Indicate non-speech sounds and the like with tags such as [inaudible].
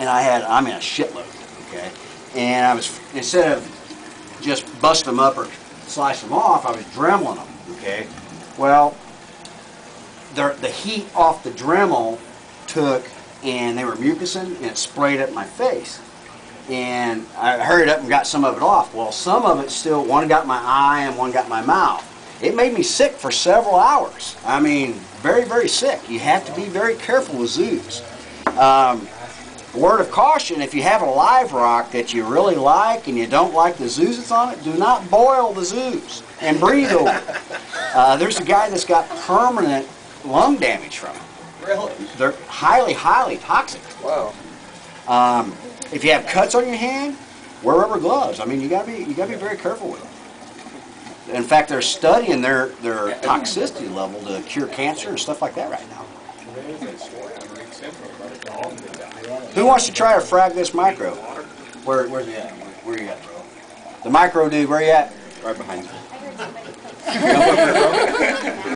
and I had, I mean, a shitload, okay? And I was, instead of just busting them up or slice them off, I was dremeling them, okay? Well, the, the heat off the Dremel took, and they were mucusing, and it sprayed up my face. And I hurried up and got some of it off. Well, some of it still, one got my eye and one got my mouth. It made me sick for several hours. I mean, very, very sick. You have to be very careful with zoos. Um, word of caution, if you have a live rock that you really like and you don't like the zoos that's on it, do not boil the zoos and breathe over it. [laughs] Uh, there's a guy that's got permanent lung damage from it. Really? They're highly, highly toxic. Wow. Um, if you have cuts on your hand, wear rubber gloves. I mean, you gotta be you gotta be very careful with them. In fact, they're studying their their toxicity level to cure cancer and stuff like that right now. Who wants to try to frag this micro? Where where's he at? Where you at, bro? The micro dude, where you at? Right behind you.